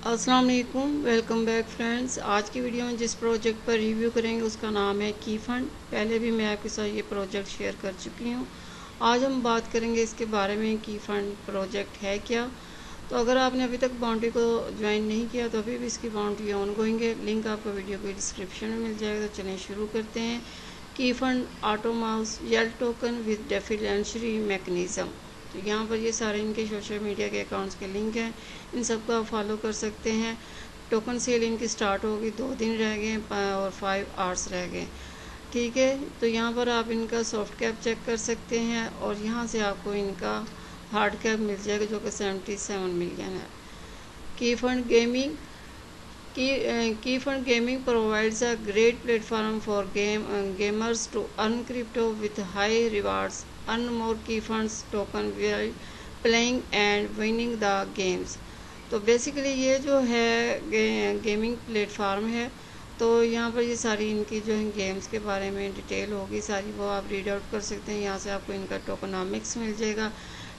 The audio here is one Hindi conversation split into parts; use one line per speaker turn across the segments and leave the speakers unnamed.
अस्सलाम वालेकुम बैक फ्रेंड्स आज की वीडियो में जिस प्रोजेक्ट पर रिव्यू करेंगे, उसका नाम है की फंड पहले भी मैं आपके साथ ये प्रोजेक्ट शेयर कर चुकी हूँ। आज हम बात करेंगे इसके बारे में की फंड प्रोजेक्ट है क्या? तो अगर आपने अभी तक बाउंड्री को ज्वाइन नहीं किया तो अभी भी इसकी बाउंड्री ऑन गोइंग है। लिंक आपको वीडियो के डिस्क्रिप्शन में मिल जाएगा। तो चलें शुरू करते हैं। Key fund auto mouse gel token with deflationary mechanism तो यहाँ पर ये सारे इनके सोशल मीडिया के अकाउंट्स के लिंक हैं। इन सबको आप फॉलो कर सकते हैं। टोकन सेल इनकी स्टार्ट होगी, दो दिन रह गए और फाइव आवर्स रह गए। ठीक है? तो यहाँ पर आप इनका सॉफ्ट कैप चेक कर सकते हैं और यहाँ से आपको इनका हार्ड कैप मिल जाएगा जो कि सेवेंटी सेवन मिलियन है। Key fund gaming key fund gaming provides a great platform for game gamers to earn crypto with high rewards earn more key funds token while playing and winning the games. तो बेसिकली ये जो है गे, गेमिंग प्लेटफार्म है तो यहाँ पर ये सारी इनकी जो है गेम्स के बारे में डिटेल होगी सारी वो आप रीड आउट कर सकते हैं यहाँ से आपको इनका टोकोनॉमिक्स मिल जाएगा।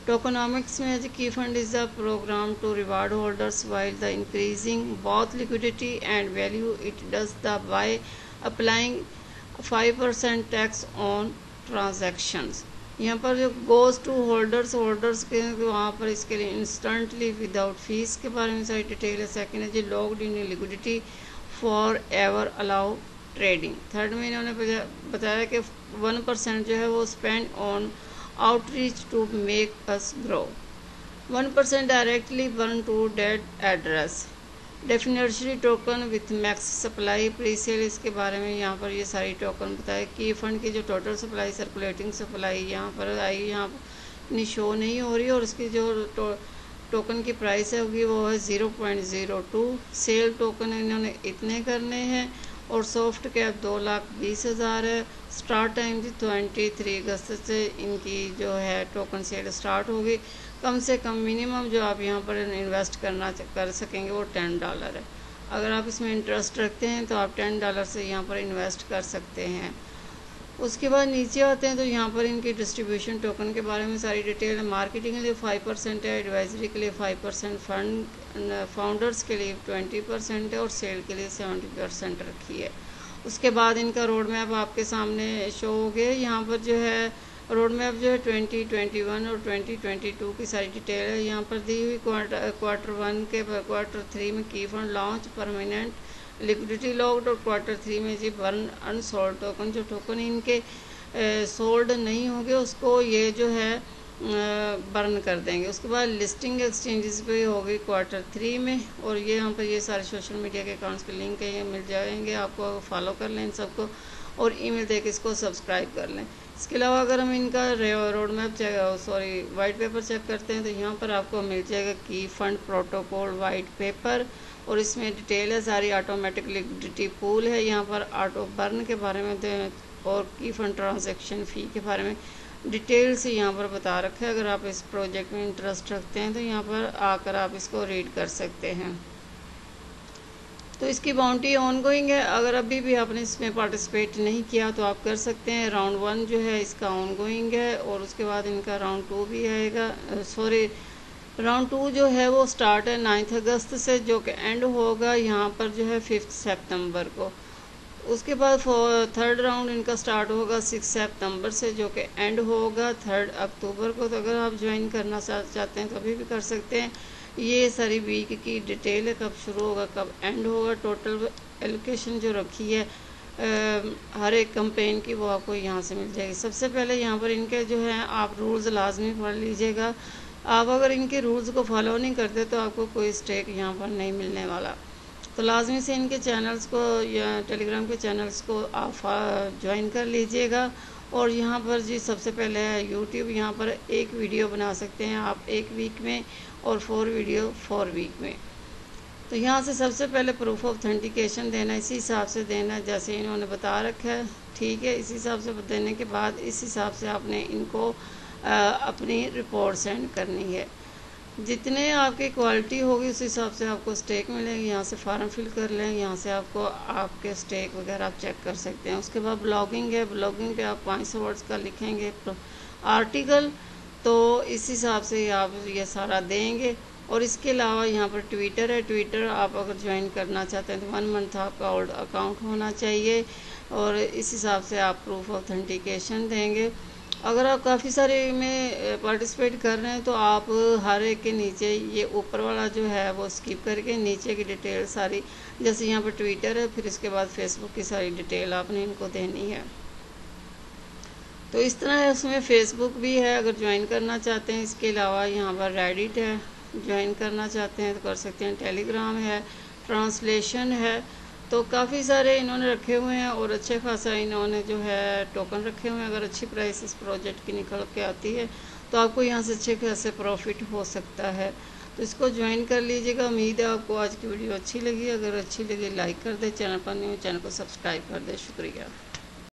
टोकोनॉमिक्स में key fund is the program to reward holders while the increasing बहुत liquidity and value it does the by applying five percent tax on transactions यहाँ पर जो गोज टू होल्डर्स होल्डर्स के, वहाँ पर इसके लिए इंस्टेंटली विदाउट फ़ीस के बारे में सारी डिटेल है। सेकेंड है जी locked in liquidity forever allow trading third में इन्होंने बताया कि वन परसेंट जो है वो spend on outreach to make us grow one percent directly burn to dead address deflationary token with max supply presale इसके बारे में यहाँ पर ये सारी टोकन बताए कि फंड की जो टोटल सप्लाई सर्कुलेटिंग सप्लाई यहाँ पर आई यहाँ इतनी शो नहीं हो रही और उसकी जो टो, टोकन की प्राइस होगी वो है zero point zero two sale token इन्होंने इतने करने हैं। और सॉफ्ट कैप दो लाख बीस हज़ार है। स्टार्ट टाइम जी ट्वेंटी थ्री अगस्त से इनकी जो है टोकन सेल स्टार्ट होगी। कम से कम मिनिमम जो आप यहाँ पर इन्वेस्ट करना कर सकेंगे वो टेन डॉलर है। अगर आप इसमें इंटरेस्ट रखते हैं तो आप टेन डॉलर से यहाँ पर इन्वेस्ट कर सकते हैं। उसके बाद नीचे आते हैं तो यहाँ पर इनकी डिस्ट्रीब्यूशन टोकन के बारे में सारी डिटेल है। मार्केटिंग के लिए फाइव परसेंट है एडवाइजरी के लिए फाइव परसेंट फंड फाउंडर्स के लिए ट्वेंटी परसेंट है और सेल के लिए सेवेंटी परसेंट रखी है। उसके बाद इनका रोड मैप आपके सामने शो हो गया यहाँ पर जो है रोड मैप जो है ट्वेंटी ट्वेंटी वन और ट्वेंटी ट्वेंटी टू की सारी डिटेल है। यहाँ पर दी हुई क्वार्टर क्वार्टर वन के क्वार्टर थ्री में key fund launch permanent liquidity locked और क्वार्टर थ्री में जी बर्न अनसोल्ड टोकन, जो टोकन इनके सोल्ड नहीं होंगे, उसको ये जो है बर्न कर देंगे। उसके बाद लिस्टिंग एक्सचेंजेस पे होगी क्वार्टर थ्री में, और ये यहाँ पर ये सारे सोशल मीडिया के अकाउंट्स के लिंक है, ये मिल जाएँगे। आपको फॉलो कर लें इन सबको, और ईमेल दे के इसको सब्सक्राइब कर लें। इसके अलावा अगर हम इनका road map check sorry white paper check करते हैं तो यहाँ पर आपको मिल जाएगा की फंड प्रोटोकॉल वाइट पेपर और इसमें डिटेल है, सारी ऑटोमेटिक लिक्विडिटी पूल है। यहाँ पर ऑटो बर्न के बारे में और की फंड ट्रांजेक्शन फ़ी के बारे में डिटेल से यहाँ पर बता रखा है। अगर आप इस प्रोजेक्ट में इंटरेस्ट रखते हैं तो यहाँ पर आकर आप इसको रीड कर सकते हैं। तो इसकी बाउंड्री ऑन गोइंग है। अगर अभी भी आपने इसमें पार्टिसिपेट नहीं किया तो आप कर सकते हैं। राउंड वन जो है, इसका ऑन गोइंग है और उसके बाद इनका राउंड टू भी आएगा। सॉरी राउंड टू जो है वो स्टार्ट है नाइन्थ अगस्त से, जो कि एंड होगा यहाँ पर जो है फिफ्थ सेप्टेम्बर को। उसके बाद थर्ड राउंड इनका स्टार्ट होगा सिक्स सेप्टेम्बर से, जो कि एंड होगा थर्ड अक्टूबर को। तो अगर आप ज्वाइन करना चाहते हैं तो अभी भी कर सकते हैं। ये सारी वीक की डिटेल है, कब शुरू होगा, कब एंड होगा। टोटल एलोकेशन जो रखी है हर एक कंपेन की वो आपको यहाँ से मिल जाएगी। सबसे पहले यहाँ पर इनके जो है, आप रूल्स लाजमी पढ़ लीजिएगा। आप अगर इनके रूल्स को फॉलो नहीं करते तो आपको कोई स्टेक यहाँ पर नहीं मिलने वाला। तो लाजमी से इनके चैनल्स को या टेलीग्राम के चैनल्स को आप ज्वाइन कर लीजिएगा। और यहाँ पर जी सबसे पहले है यूट्यूब, यहाँ पर एक वीडियो बना सकते हैं आप एक वीक में और फोर वीडियो फोर वीक में। तो यहाँ से सबसे पहले प्रूफ ऑथेंटिकेशन देना, इसी हिसाब से देना जैसे इन्होंने बता रखा है। ठीक है, इसी हिसाब से देने के बाद इस हिसाब से आपने इनको अपनी रिपोर्ट सेंड करनी है। जितने आपकी क्वालिटी होगी, उस हिसाब से आपको स्टेक मिलेगी। यहाँ से फार्म फिल कर लें, यहाँ से आपको, आपके स्टेक वगैरह आप चेक कर सकते हैं। उसके बाद ब्लॉगिंग है। ब्लॉगिंग पे आप पाँच सौ वर्ड्स का लिखेंगे। आर्टिकल तो इस हिसाब से आप ये सारा देंगे। और इसके अलावा यहाँ पर ट्विटर है। ट्विटर आप अगर ज्वाइन करना चाहते हैं तो वन मंथ आपका ओल्ड अकाउंट होना चाहिए। और इस हिसाब से आप प्रूफ ऑथेंटिकेशन देंगे। अगर आप काफ़ी सारे में पार्टिसिपेट कर रहे हैं तो आप हर एक के नीचे, ये ऊपर वाला जो है, वो स्किप करके नीचे की डिटेल सारी, जैसे यहाँ पर ट्विटर है, फिर इसके बाद फेसबुक की सारी डिटेल आपने इनको देनी है। तो इस तरह है, उसमें फेसबुक भी है, अगर ज्वाइन करना चाहते हैं, इसके अलावा यहाँ पर रेडिट है ज्वाइन करना चाहते हैं तो कर सकते हैं टेलीग्राम है ट्रांसलेशन है तो काफ़ी सारे इन्होंने रखे हुए हैं और अच्छे खासा इन्होंने जो है टोकन रखे हुए हैं। अगर अच्छी प्राइस इस प्रोजेक्ट की निकल के आती है तो आपको यहाँ से अच्छे खासे प्रॉफिट हो सकता है। तो इसको ज्वाइन कर लीजिएगा। उम्मीद है आपको आज की वीडियो अच्छी लगी। अगर अच्छी लगी लाइक कर दे। चैनल पर नहीं हो चैनल को सब्सक्राइब कर दे। शुक्रिया।